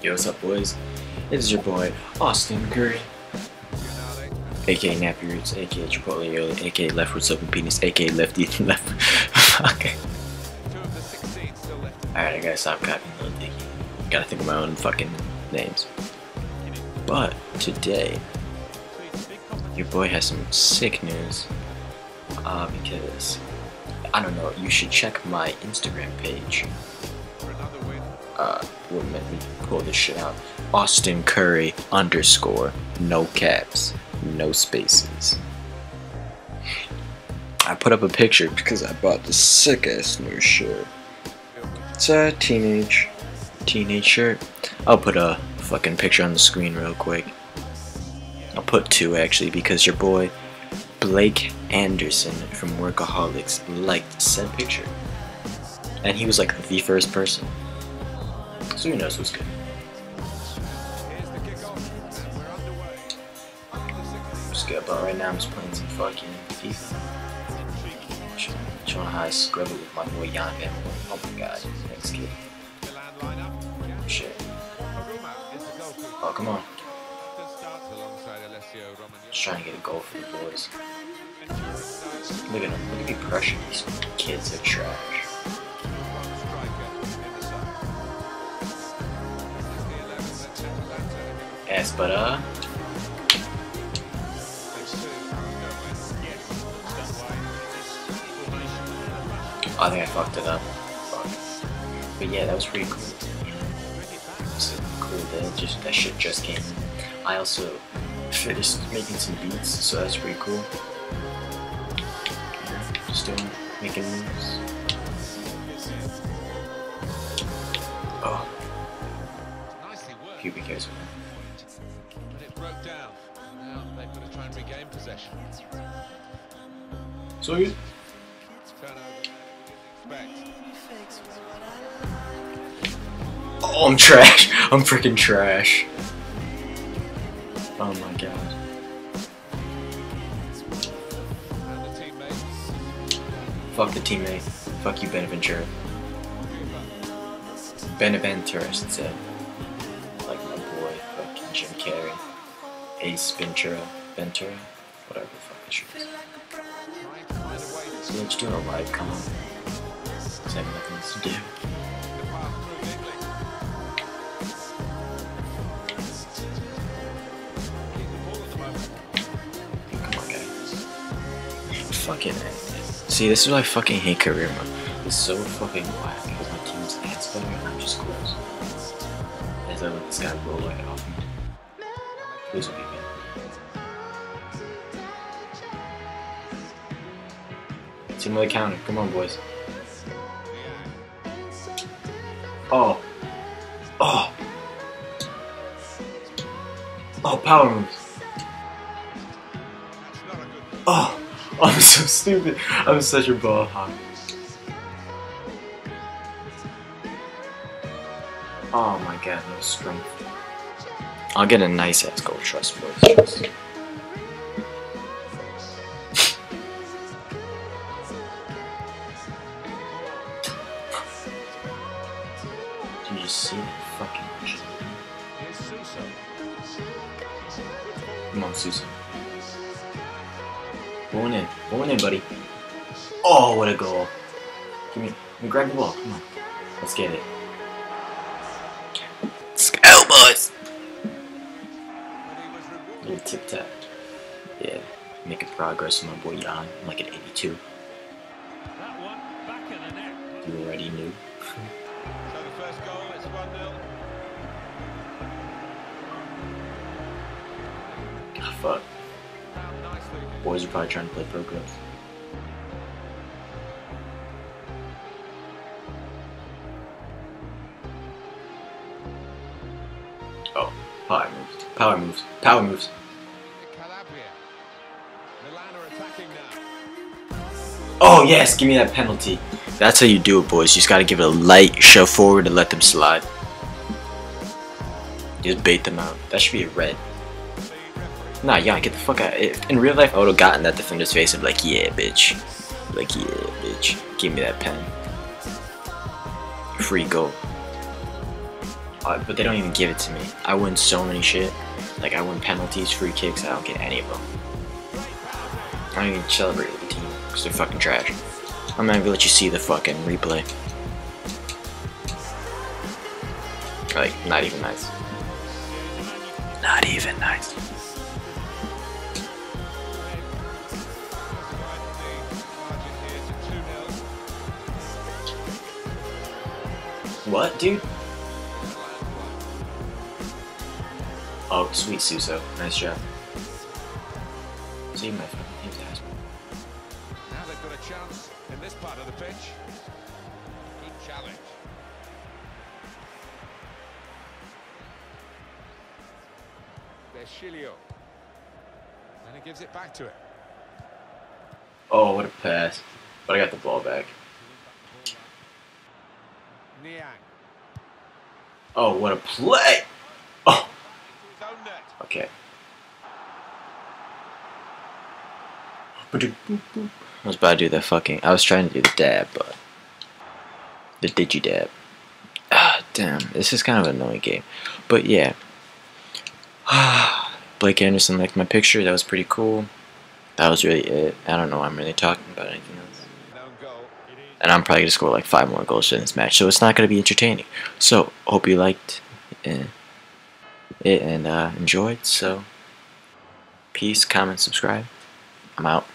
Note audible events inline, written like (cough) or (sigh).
Yo, what's up, boys? It is your boy, Austin Curry, aka Nappy Roots, aka Chipotle Yoli, aka Left Roots Open Penis, aka Lefty Left. okay. (laughs) Alright, I gotta stop copying Lil Dicky. Gotta think of my own fucking names. But today, your boy has some sick news. Uh, because I don't know, you should check my Instagram page. Uh, what made me pull this shit out? Austin Curry underscore no caps, no spaces. I put up a picture because I bought this sick ass new shirt. It's a teenage, teenage shirt. I'll put a fucking picture on the screen real quick. I'll put two actually because your boy Blake Anderson from Workaholics liked said picture. And he was like the first person. So who knows who's good. Just good, but right now I'm just playing some fucking FIFA. How I scrub it with my boy Jan Van Oh my god, thanks kid. Shit. Oh, come on. Just trying to get a goal for the boys. Look at them. Look at me pressure these kids. They're trash. Yes, but uh. I think I fucked it up. But yeah, that was pretty cool. It's cool that just that shit just came. I also finished making some beats, so that's pretty cool. Doing making moves. Oh, pubic hairs. But they've got to try and regain possession. So good. Oh, I'm trash. (laughs) I'm freaking trash. Oh my god. And the teammates. Fuck the teammate. Fuck you, Benaventura. Benaventura, I should say. Like my boy, fucking Jim Carrey. Ace Ventura. Ventura? Whatever the fuck this shit is. Trying a way So let's do a live com. Cause I have nothing else to do. the path through Nibley. Keep the ball at the moment. Come on, guys. Fucking A. See, this is why I fucking hate career mode. It's so fucking whack because my team's ass better and I'm just close. As I let this guy roll right off me. Please don't be good. Team of the counter. Come on, boys. Oh. Oh. Oh, power moves. Oh, (laughs) I'm so stupid. I'm such a ball hog. Oh my god, no strength. I'll get a nice ass goal, trust boys. Trust. Come on, Susan. Going in. Going in, buddy. Oh, what a goal. Give me, let me grab the ball. Come on. Let's get it. Let's boys. Little tip tap. Yeah. Making progress with my boy Jan. I'm like at 82. That one back in the net. You already knew. Fuck. Boys are probably trying to play pro clubs. Oh, power moves. Power moves. Power moves. Oh yes, give me that penalty. That's how you do it, boys. You just gotta give it a light shove forward and let them slide. Just bait them out. That should be a red. Nah, yeah, get the fuck out. In real life, I would have gotten that defender's face and be like, yeah, bitch. Like, yeah, bitch. Give me that pen. Free goal. Uh, but they don't even give it to me. I win so many shit. Like I win penalties, free kicks. I don't get any of them. I don't even celebrate with the team because they're fucking trash. I'm not gonna let you see the fucking replay. Like, not even nice. Not even nice. What, dude? Oh, sweet Suso. Nice job. See my fucking team's ass. Now they've got a chance in this part of the pitch. Good challenge. There's Shilio. And he gives it back to it. Oh, what a pass. But I got the ball back. Niang. Oh, what a play! Oh, okay. I was about to do the fucking. I was trying to do the dab, but. The digi dab. Ah, damn. This is kind of an annoying game. But yeah. (sighs) Blake Anderson liked my picture. That was pretty cool. That was really it. I don't know I'm really talking about anything else. And I'm probably gonna score like five more goals in this match. So it's not gonna be entertaining. So hope you liked it and uh, enjoyed. So peace, comment, subscribe. I'm out.